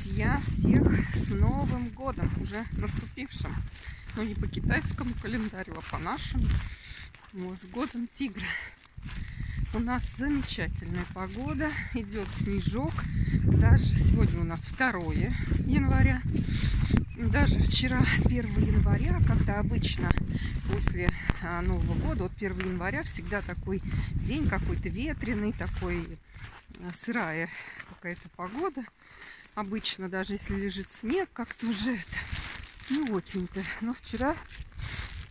друзья, всех с Новым годом, уже наступившим. Но не по китайскому календарю, а по нашему. Вот, с годом тигра. У нас замечательная погода, идет снежок. Даже сегодня у нас 2 января. Даже вчера, 1 января, когда обычно после а, Нового года, вот 1 января всегда такой день какой-то ветреный, такой а, сырая какая-то погода. Обычно, даже если лежит снег, как-то уже это не очень-то. Но вчера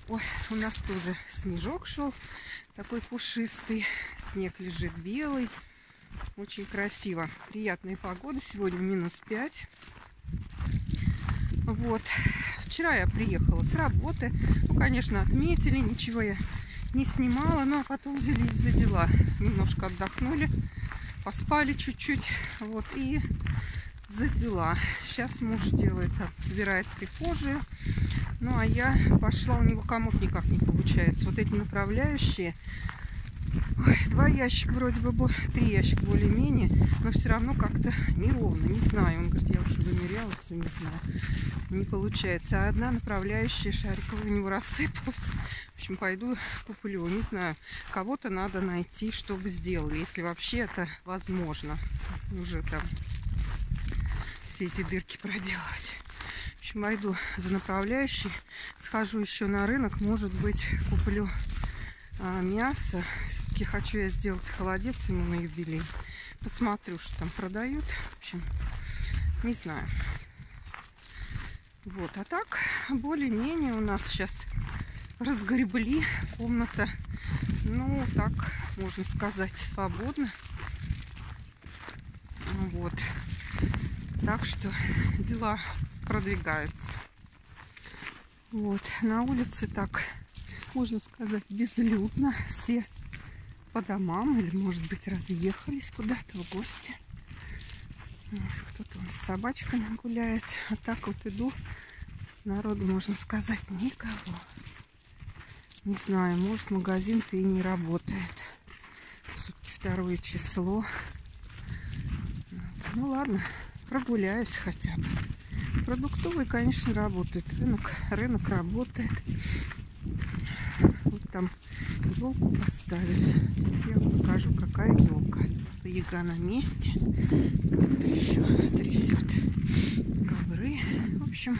ой, у нас тоже снежок шел, такой пушистый. Снег лежит белый. Очень красиво. Приятная погода. Сегодня минус 5. Вот. Вчера я приехала с работы. Ну, конечно, отметили. Ничего я не снимала. Но потом взялись за дела. Немножко отдохнули. Поспали чуть-чуть. Вот. И за дела. Сейчас муж делает, собирает прихожую. Ну, а я пошла, у него комод никак не получается. Вот эти направляющие, Ой, два ящика вроде бы, три ящика более-менее, но все равно как-то неровно, не знаю. Он говорит, я уже вымеряла все, не знаю. Не получается. А одна направляющая шариковая у него рассыпалась. В общем, пойду куплю. Не знаю, кого-то надо найти, чтобы сделали, если вообще это возможно. Уже там все эти дырки проделывать. В общем, пойду за направляющей. Схожу еще на рынок. Может быть, куплю а, мясо. Все-таки хочу я сделать холодец ему на юбилей. Посмотрю, что там продают. В общем, не знаю. Вот, а так, более-менее у нас сейчас разгребли комната. Ну, так, можно сказать, свободно. Вот. Так что дела продвигаются. Вот, на улице так можно сказать, безлюдно. Все по домам или, может быть, разъехались куда-то в гости. Кто-то с собачками гуляет. А так вот иду. Народу, можно сказать, никого. Не знаю, может, магазин-то и не работает. Все-таки второе число. Ну ладно, прогуляюсь хотя бы. Продуктовый, конечно, работает. Рынок, рынок работает там елку поставили. Я вам покажу, какая елка. Яга на месте. Еще трясет ковры. В общем,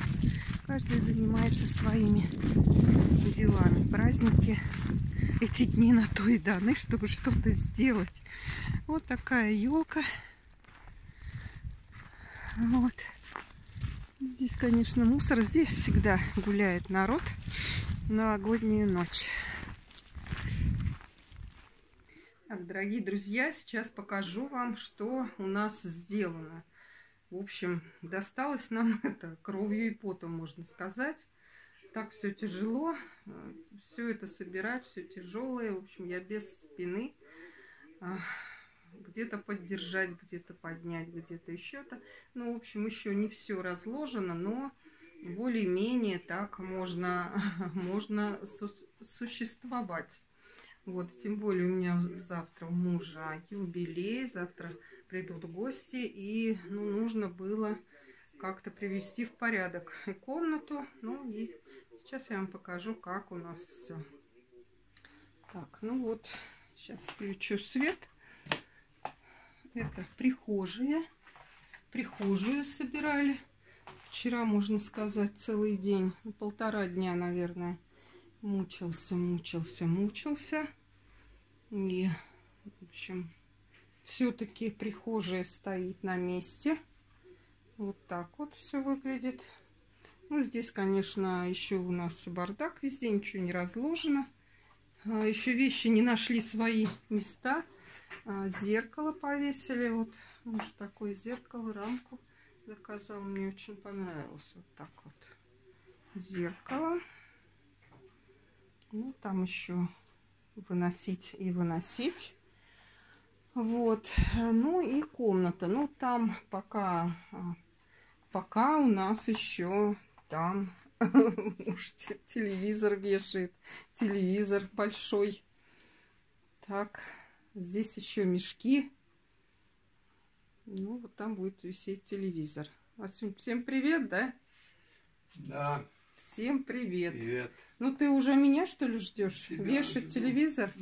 каждый занимается своими делами. Праздники эти дни на то и даны, чтобы что-то сделать. Вот такая елка. Вот. Здесь, конечно, мусор. Здесь всегда гуляет народ новогоднюю ночь. Так, дорогие друзья, сейчас покажу вам, что у нас сделано. В общем, досталось нам это кровью и потом, можно сказать. Так все тяжело, все это собирать, все тяжелое. В общем, я без спины. Где-то поддержать, где-то поднять, где-то еще-то. Ну, в общем, еще не все разложено, но более-менее так можно, можно су существовать. Вот, тем более у меня завтра у мужа юбилей, завтра придут гости, и ну, нужно было как-то привести в порядок и комнату. Ну и сейчас я вам покажу, как у нас все. Так, ну вот, сейчас включу свет. Это прихожая. Прихожую собирали. Вчера, можно сказать, целый день, полтора дня, наверное, мучился, мучился, мучился. И, в общем, все-таки прихожая стоит на месте. Вот так вот все выглядит. Ну, здесь, конечно, еще у нас бардак. Везде ничего не разложено. А, еще вещи не нашли свои места. А, зеркало повесили. Вот муж такое зеркало, рамку заказал. Мне очень понравилось. Вот так вот. Зеркало. Ну, там еще выносить и выносить. Вот. Ну и комната. Ну, там пока, а, пока у нас еще там уж телевизор вешает. Телевизор большой. Так, здесь еще мешки. Ну, вот там будет висеть телевизор. Васюнь, всем привет, да? Да. Всем привет. Привет. Ну ты уже меня что ли ждешь? Тебя Вешать жду. телевизор?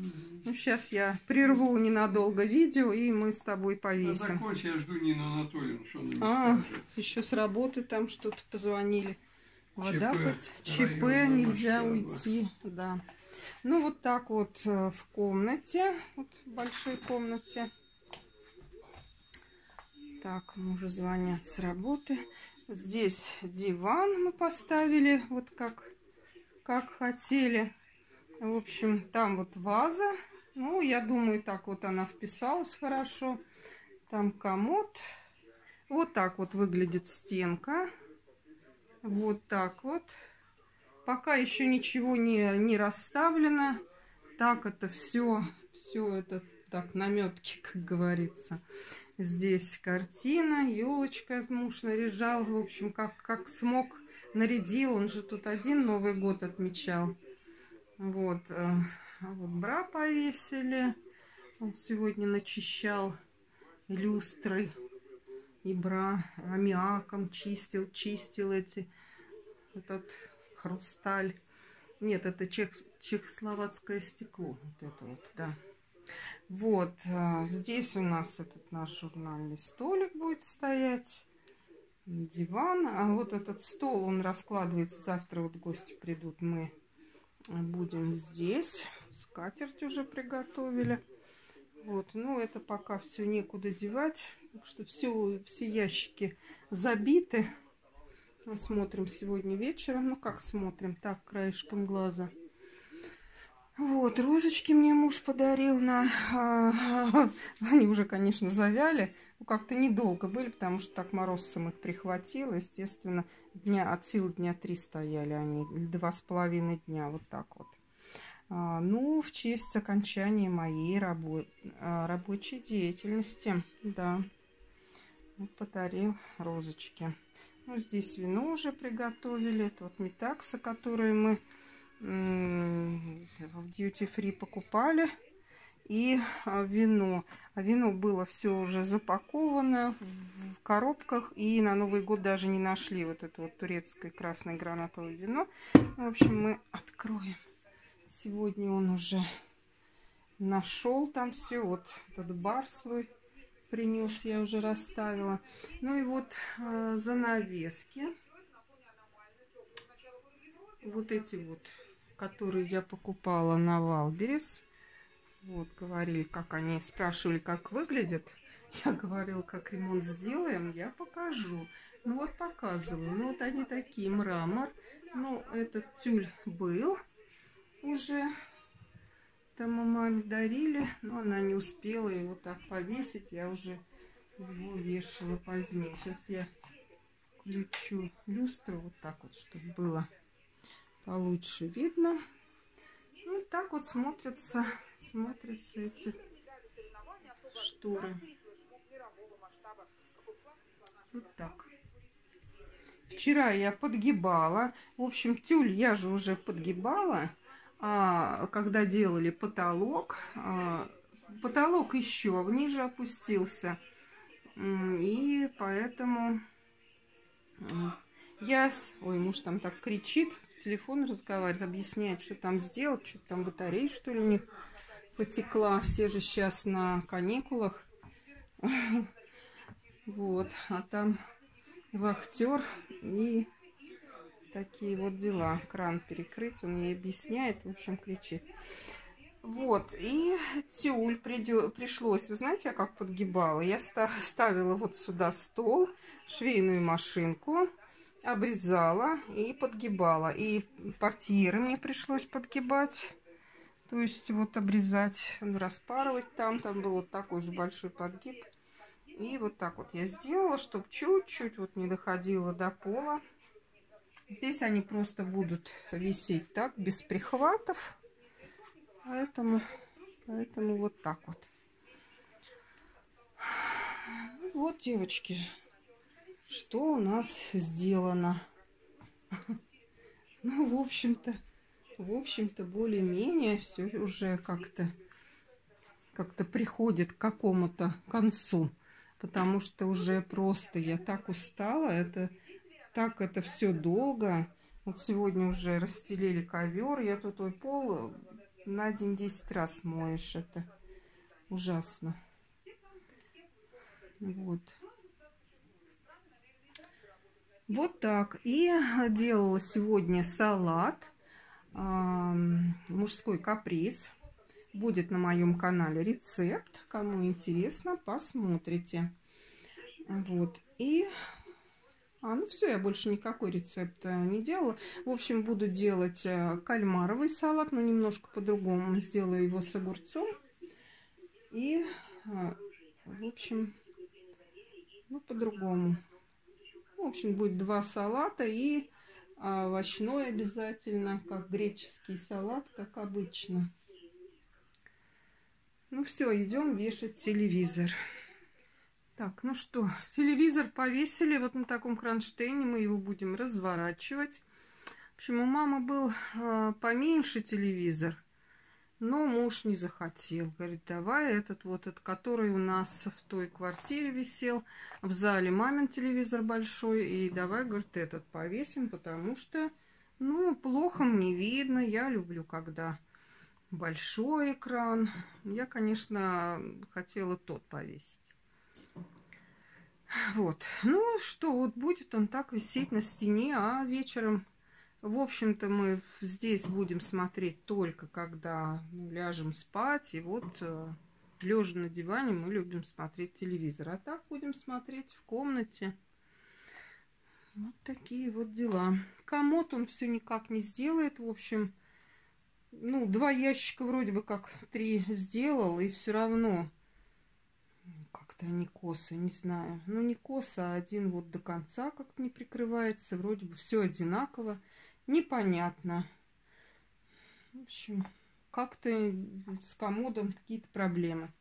Ну сейчас я прерву ненадолго видео и мы с тобой Да повесим. закончи, я жду Нину Анатольевну, что она А, скажет. еще с работы там что-то позвонили. Вода ЧП, под ЧП нельзя масштаба. уйти, да. Ну вот так вот э, в комнате, вот в большой комнате. Так, мужу звонят с работы. Здесь диван мы поставили, вот как, как хотели. В общем, там вот ваза. Ну, я думаю, так вот она вписалась хорошо. Там комод. Вот так вот выглядит стенка. Вот так вот. Пока еще ничего не, не расставлено. Так это все, все это так, наметки, как говорится. Здесь картина, елочка муж наряжал. В общем, как, как смог, нарядил. Он же тут один Новый год отмечал. Вот, э, а вот бра повесили. Он сегодня начищал люстрой и бра аммиаком чистил, чистил эти, этот хрусталь. Нет, это чех, чехословацкое стекло. Вот это вот, да. Вот, а, здесь у нас этот наш журнальный столик будет стоять. Диван. А вот этот стол, он раскладывается. Завтра вот гости придут. Мы будем здесь. Скатерть уже приготовили. Вот, ну это пока все некуда девать. Так что все, все ящики забиты. Смотрим сегодня вечером. Ну как смотрим? Так, краешком глаза. Вот, розочки мне муж подарил на... а, Они уже, конечно, завяли. Ну, как-то недолго были, потому что так морозцем их прихватило. Естественно, дня от силы дня три стояли они. Или два с половиной дня, вот так вот. А, Ну, в честь окончания моей рабо- а, рабочей деятельности, да, подарил розочки. Ну, здесь вино уже приготовили. Это вот метакса, которые мы в duty free покупали. И а, вино. А вино было все уже запаковано в коробках. И на Новый год даже не нашли вот это вот турецкое красное гранатовое вино. В общем, мы откроем. Сегодня он уже нашел там все. Вот этот бар свой принес, я уже расставила. Ну и вот э, занавески. Вот эти вот, которые я покупала на Wildberries. Вот, говорили, как они, спрашивали, как выглядят. Я говорила, как ремонт сделаем, я покажу. Ну вот показываю. Ну вот они такие, мрамор. Ну, этот тюль был уже. Мы маме дарили, но она не успела его так повесить. Я уже его вешала позднее. Сейчас я включу люстру вот так вот, чтобы было получше видно. Ну, так вот смотрятся, смотрятся эти шторы. Вот так. Вчера я подгибала. В общем, тюль я же уже подгибала. А когда делали потолок, а, потолок еще ниже опустился. И поэтому я... Ой, муж там так кричит, телефон разговаривает, объясняет, что там сделать, что там батарея, что ли, у них потекла. Все же сейчас на каникулах. Вот, а там вахтер и такие вот дела. Кран перекрыть, он ей объясняет, в общем, кричит. Вот, и тюль придё- пришлось, вы знаете, я как подгибала? Я ста- ставила вот сюда стол, швейную машинку, обрезала и подгибала. И портьеры мне пришлось подгибать. То есть вот обрезать, распарывать там, там был вот такой же большой подгиб. И вот так вот я сделала, чтобы чуть-чуть вот не доходило до пола. Здесь они просто будут висеть так, без прихватов. Поэтому, поэтому вот так вот. Ну Вот, девочки, что у нас сделано. Ну, в общем-то, в общем-то, более-менее все уже как-то как-то приходит к какому-то концу. потому что уже просто я так устала. Это так это все долго. Вот сегодня уже расстелили ковер. Я тут ой, пол на день 10 раз моешь. Это ужасно. Вот. Вот так. И делала сегодня салат. Мужской каприз. Будет на моем канале рецепт. Кому интересно, посмотрите. Вот. И... А, ну все, я больше никакой рецепт э, не делала. В общем, буду делать э, кальмаровый салат, но немножко по-другому. Сделаю его с огурцом. И, э, в общем, ну, по-другому. В общем, будет два салата и овощной обязательно, как греческий салат, как обычно. Ну все, идем вешать телевизор. Так, ну что, телевизор повесили вот на таком кронштейне, мы его будем разворачивать. В общем, у мамы был э, поменьше телевизор, но муж не захотел. Говорит, давай этот вот, этот, который у нас в той квартире висел, в зале мамин телевизор большой, и давай, говорит, этот повесим, потому что, ну, плохо мне видно, я люблю, когда большой экран. Я, конечно, хотела тот повесить. Вот. Ну что, вот будет он так висеть на стене, а вечером, в общем-то, мы здесь будем смотреть только когда ну, ляжем спать. И вот э, лежа на диване мы любим смотреть телевизор. А так будем смотреть в комнате. Вот такие вот дела. Комод он все никак не сделает. В общем, ну, два ящика вроде бы как три сделал, и все равно как-то они косы, не знаю. Ну, не косо, а один вот до конца как-то не прикрывается. Вроде бы все одинаково. Непонятно. В общем, как-то с комодом какие-то проблемы.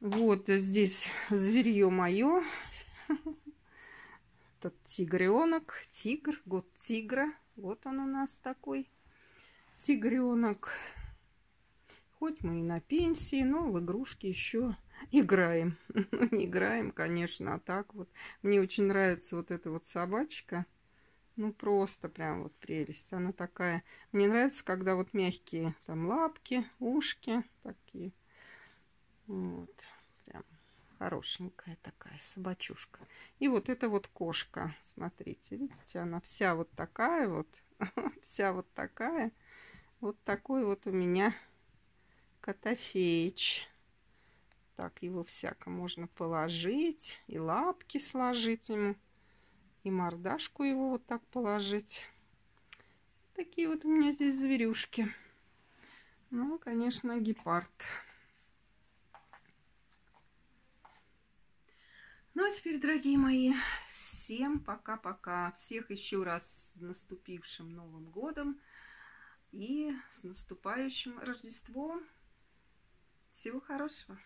Вот здесь зверье мое. Этот тигренок, тигр, год тигра. Вот он у нас такой тигренок. Хоть мы и на пенсии, но в игрушки еще играем. Ну, не играем, конечно, а так вот. Мне очень нравится вот эта вот собачка. Ну, просто прям вот прелесть. Она такая... Мне нравится, когда вот мягкие там лапки, ушки такие. Вот. Прям хорошенькая такая собачушка. И вот эта вот кошка. Смотрите, видите, она вся вот такая вот. вся вот такая. Вот такой вот у меня котофеич. Так, его всяко можно положить. И лапки сложить ему. И мордашку его вот так положить. Такие вот у меня здесь зверюшки. Ну, конечно, гепард. Ну, а теперь, дорогие мои, всем пока-пока. Всех еще раз с наступившим Новым годом. И с наступающим Рождеством. Всего хорошего.